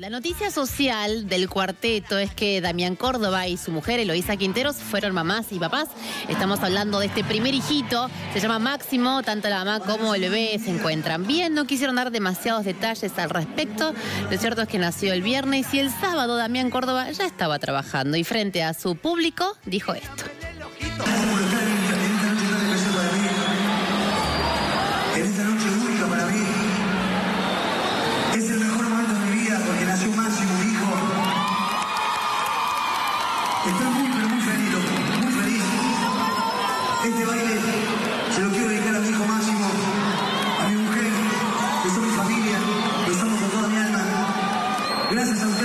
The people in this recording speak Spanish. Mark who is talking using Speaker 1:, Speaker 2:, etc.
Speaker 1: La noticia social del cuarteto es que Damián Córdoba y su mujer Eloísa Quinteros fueron mamás y papás. Estamos hablando de este primer hijito, se llama Máximo, tanto la mamá como el bebé se encuentran bien, no quisieron dar demasiados detalles al respecto. Lo cierto es que nació el viernes y el sábado Damián Córdoba ya estaba trabajando y frente a su público dijo esto.
Speaker 2: Estoy muy, pero muy feliz, muy feliz. Este baile se lo quiero dedicar a mi hijo Máximo, a mi mujer, que son mi familia, que somos con toda mi alma. Gracias a ustedes,